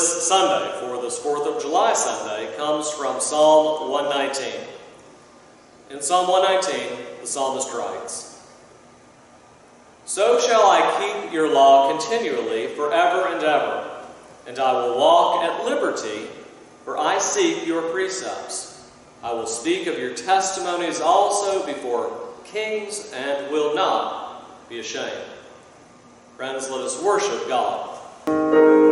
this Sunday, for this 4th of July Sunday, comes from Psalm 119. In Psalm 119, the psalmist writes So shall I keep your law continually, forever and ever, and I will walk at liberty, for I seek your precepts. I will speak of your testimonies also before kings and will not be ashamed. Friends, let us worship God.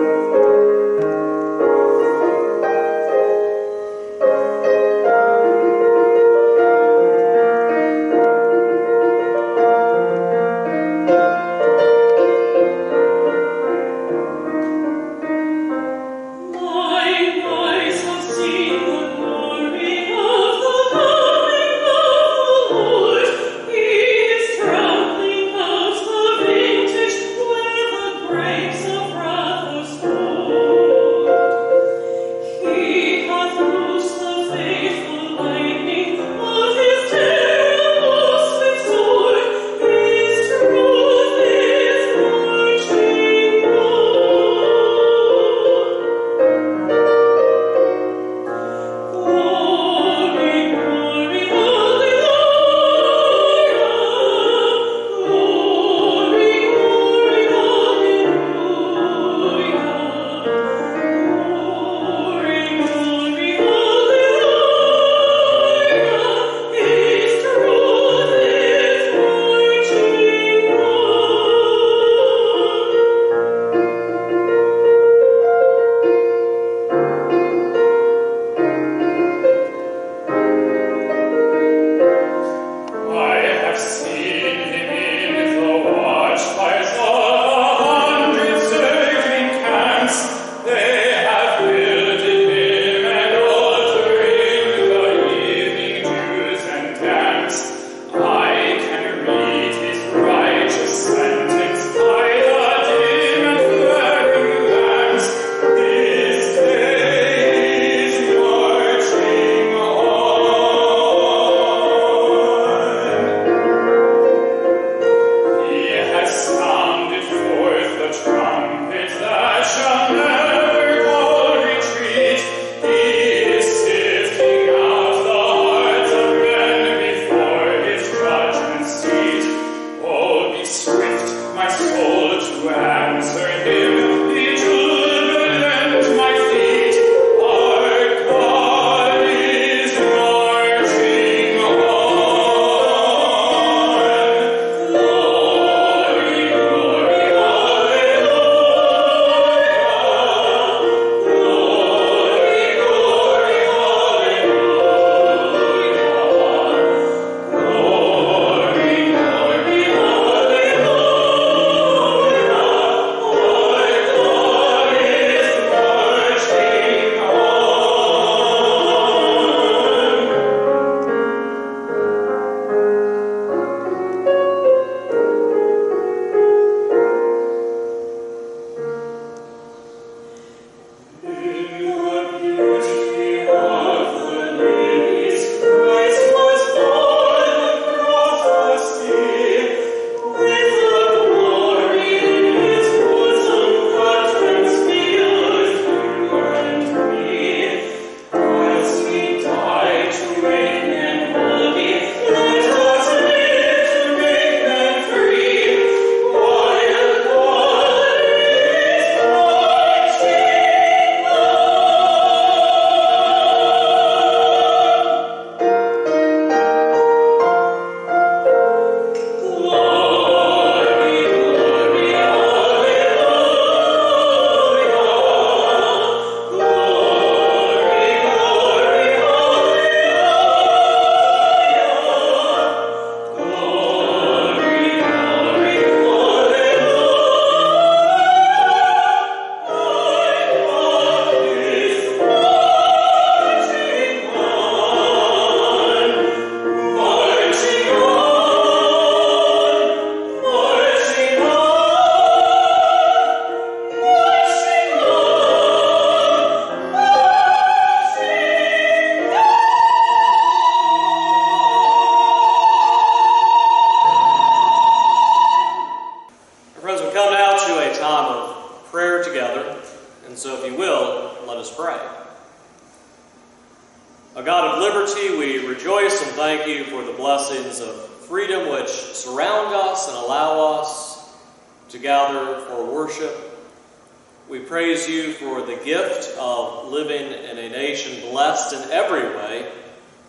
You for the gift of living in a nation blessed in every way,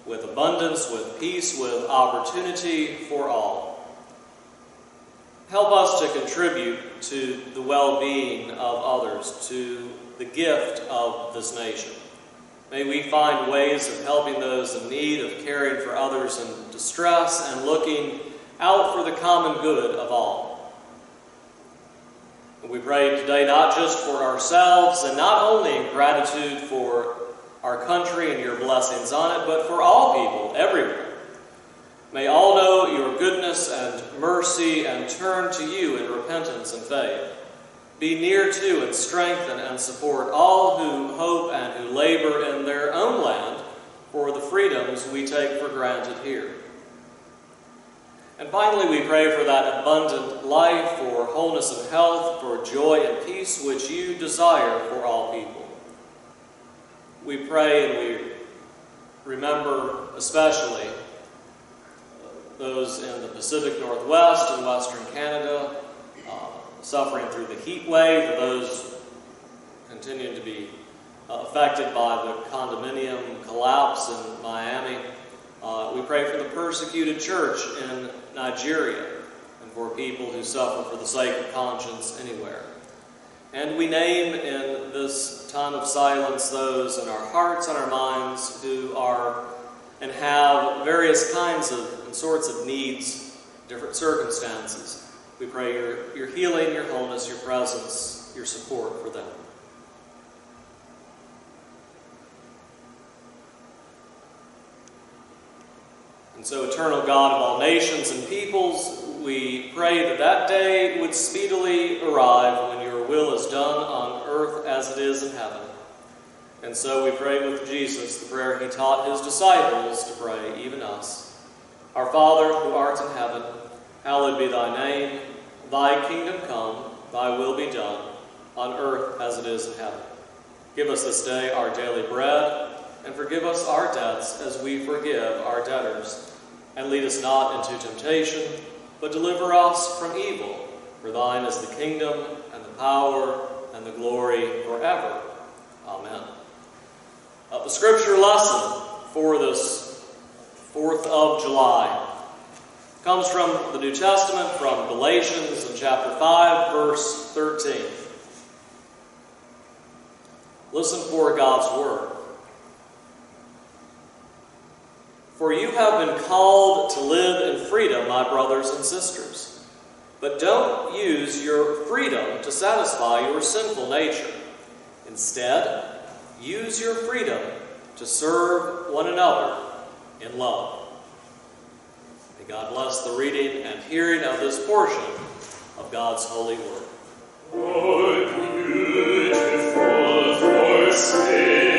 with abundance, with peace, with opportunity for all. Help us to contribute to the well being of others, to the gift of this nation. May we find ways of helping those in need, of caring for others in distress, and looking out for the common good of all. And we pray today not just for ourselves and not only in gratitude for our country and your blessings on it, but for all people everywhere. May all know your goodness and mercy and turn to you in repentance and faith. Be near to and strengthen and support all who hope and who labor in their own land for the freedoms we take for granted here. And finally, we pray for that abundant life, for wholeness and health, for joy and peace which you desire for all people. We pray and we remember especially those in the Pacific Northwest and Western Canada suffering through the heat wave, those continuing to be uh, affected by the condominium collapse in Miami. Uh, we pray for the persecuted church in Nigeria and for people who suffer for the sake of conscience anywhere. And we name in this time of silence those in our hearts and our minds who are and have various kinds of and sorts of needs, different circumstances. We pray your, your healing, your wholeness, your presence, your support for them. And so, eternal God of all nations and peoples, we pray that that day would speedily arrive when your will is done on earth as it is in heaven. And so we pray with Jesus the prayer he taught his disciples to pray, even us. Our Father, who art in heaven, hallowed be thy name. Thy kingdom come, thy will be done, on earth as it is in heaven. Give us this day our daily bread, and forgive us our debts as we forgive our debtors. And lead us not into temptation, but deliver us from evil. For thine is the kingdom, and the power, and the glory forever. Amen. Uh, the scripture lesson for this 4th of July comes from the New Testament, from Galatians in chapter 5, verse 13. Listen for God's word. For you have been called to live in freedom, my brothers and sisters. But don't use your freedom to satisfy your sinful nature. Instead, use your freedom to serve one another in love. May God bless the reading and hearing of this portion of God's holy word. Oh, beautiful for skies.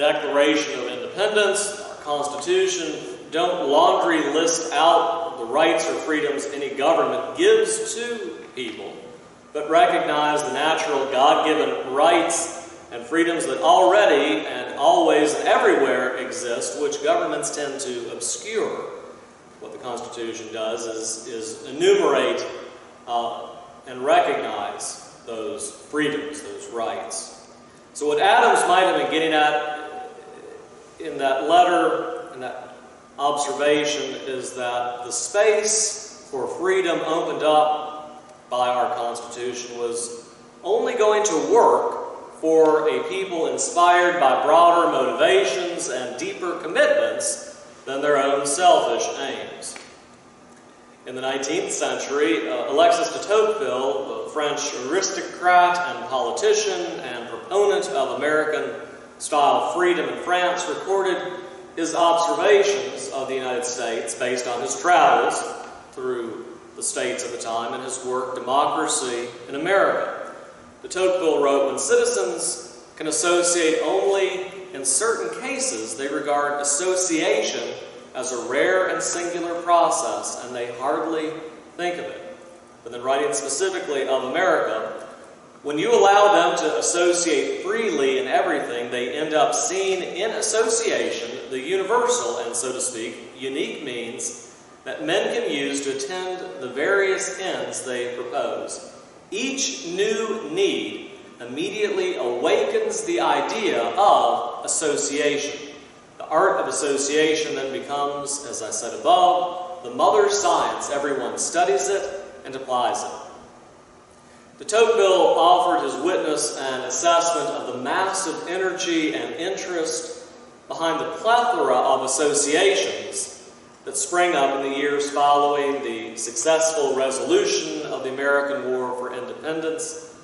Declaration of Independence, our Constitution, don't laundry list out the rights or freedoms any government gives to people, but recognize the natural God given rights and freedoms that already and always and everywhere exist, which governments tend to obscure. What the Constitution does is, is enumerate uh, and recognize those freedoms, those rights. So, what Adams might have been getting at in that letter, in that observation, is that the space for freedom opened up by our Constitution was only going to work for a people inspired by broader motivations and deeper commitments than their own selfish aims. In the 19th century, uh, Alexis de Tocqueville, the French aristocrat and politician and proponent of American style freedom in France, recorded his observations of the United States based on his travels through the states of the time and his work, Democracy in America. De Tocqueville wrote When citizens can associate only in certain cases, they regard association as a rare and singular process, and they hardly think of it. But then, writing specifically of America, when you allow them to associate freely in everything, they end up seeing in association the universal and, so to speak, unique means that men can use to attend the various ends they propose. Each new need immediately awakens the idea of association The art of association then becomes, as I said above, the mother science. Everyone studies it and applies it. De Tocqueville offered his witness an assessment of the massive energy and interest behind the plethora of associations that sprang up in the years following the successful resolution of the American War for Independence.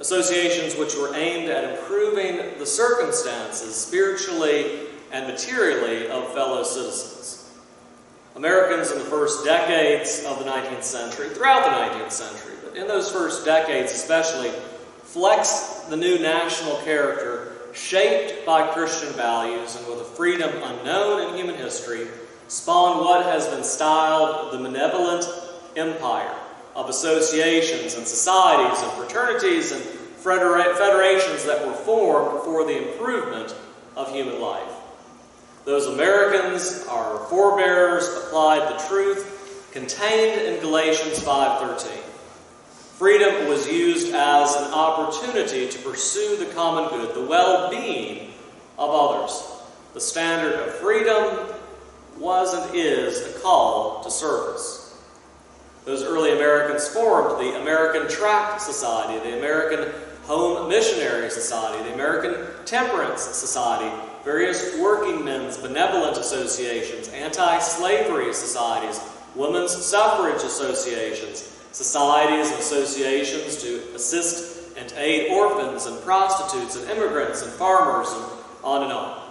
Associations which were aimed at improving the circumstances spiritually and materially of fellow citizens. Americans in the first decades of the 19th century, throughout the 19th century, but in those first decades especially, flexed the new national character shaped by Christian values and with a freedom unknown in human history, spawned what has been styled the benevolent empire of associations and societies and fraternities and federations that were formed for the improvement of human life. Those Americans, our forebears, applied the truth contained in Galatians 5:13. Freedom was used as an opportunity to pursue the common good, the well-being of others. The standard of freedom was and is a call to service. Those early Americans formed the American Tract Society, the American Home Missionary Society, the American Temperance Society, various working men's benevolent associations, anti slavery societies, women's suffrage associations, societies and associations to assist and aid orphans and prostitutes and immigrants and farmers and on and on.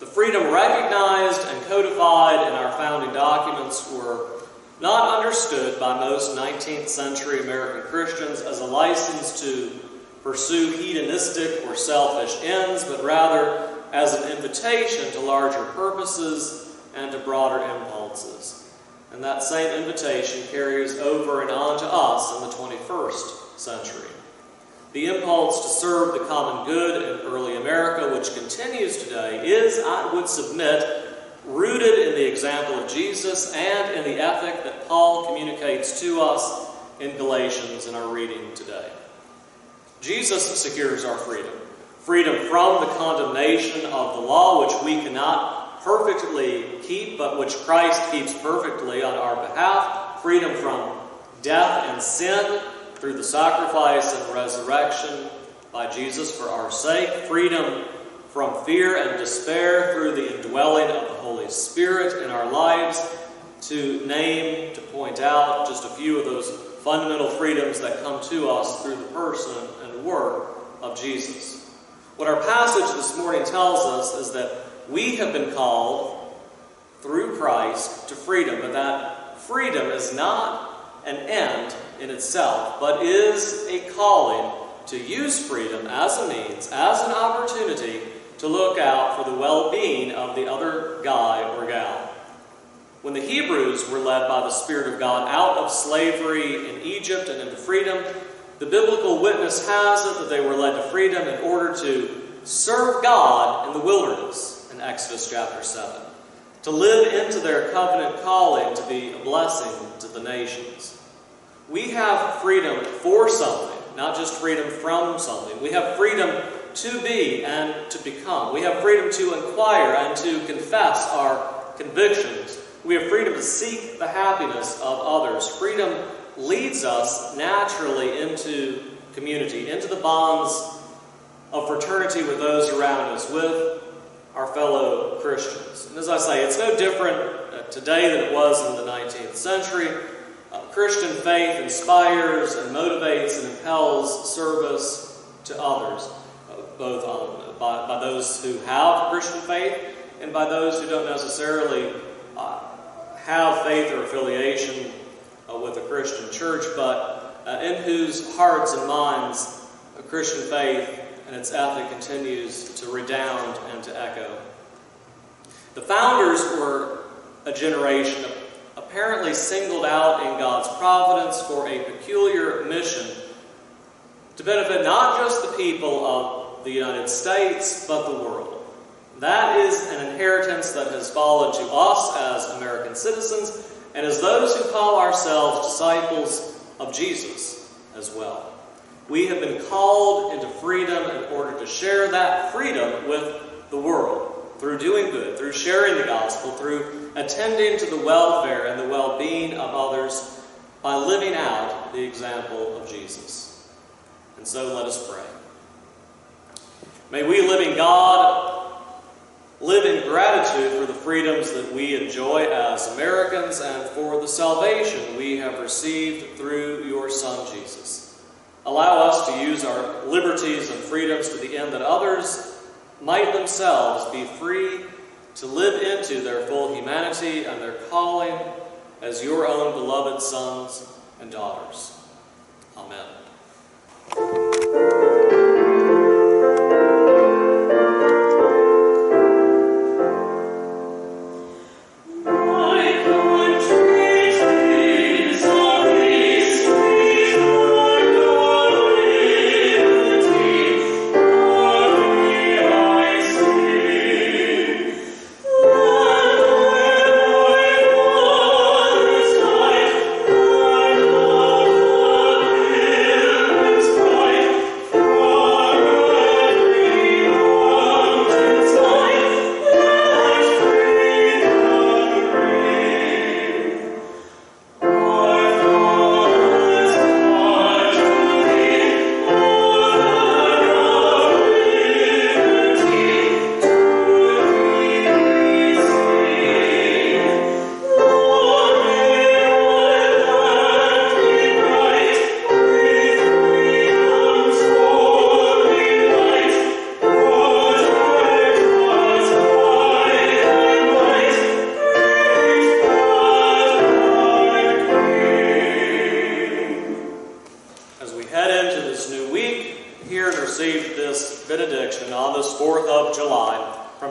The freedom recognized and codified in our founding documents were not understood by most 19th century American Christians as a license to pursue hedonistic or selfish ends, but rather as an invitation to larger purposes and to broader impulses. And that same invitation carries over and on to us in the 21st century. The impulse to serve the common good in early America, which continues today, is, I would submit, rooted in the example of Jesus and in the ethic that Paul communicates to us in Galatians in our reading today. Jesus secures our freedom. Freedom from the condemnation of the law, which we cannot perfectly keep, but which Christ keeps perfectly on our behalf, freedom from death and sin through the sacrifice and resurrection by Jesus for our sake, freedom from fear and despair through the indwelling of the Holy Spirit in our lives, to name, to point out just a few of those fundamental freedoms that come to us through the person and work of Jesus. What our passage this morning tells us is that we have been called through Christ to freedom, but that freedom is not an end in itself, but is a calling to use freedom as a means, as an opportunity to look out for the well being of the other guy or gal. When the Hebrews were led by the Spirit of God out of slavery in Egypt and into freedom, the biblical witness has it that they were led to freedom in order to serve God in the wilderness in Exodus chapter 7, to live into their covenant calling to be a blessing to the nations. We have freedom for something, not just freedom from something. We have freedom to be and to become. We have freedom to inquire and to confess our convictions. We have freedom to seek the happiness of others. Freedom leads us naturally into community, into the bonds of fraternity with those around us, with our fellow Christians. And as I say, it's no different uh, today than it was in the 19th century. Uh, Christian faith inspires and motivates and impels service to others, uh, both on, by, by, those who have Christian faith and by those who don't necessarily uh, have faith or affiliation uh, with a Christian church, but uh, in whose hearts and minds a Christian faith and its ethic continues to redound and to echo. The founders were a generation apparently singled out in God's providence for a peculiar mission to benefit not just the people of the United States, but the world. That is an inheritance that has fallen to us as American citizens and as those who call ourselves disciples of Jesus as well. We have been called into freedom in order to share that freedom with the world through doing good, through sharing the gospel, through attending to the welfare and the well being of others by living out the example of Jesus. And so let us pray. May we, living God, live in gratitude for the freedoms that we enjoy as Americans and for the salvation we have received through your Son, Jesus. Allow us to use our liberties and freedoms to the end that others might themselves be free to live into their full humanity and their calling as your own beloved sons and daughters. Amen.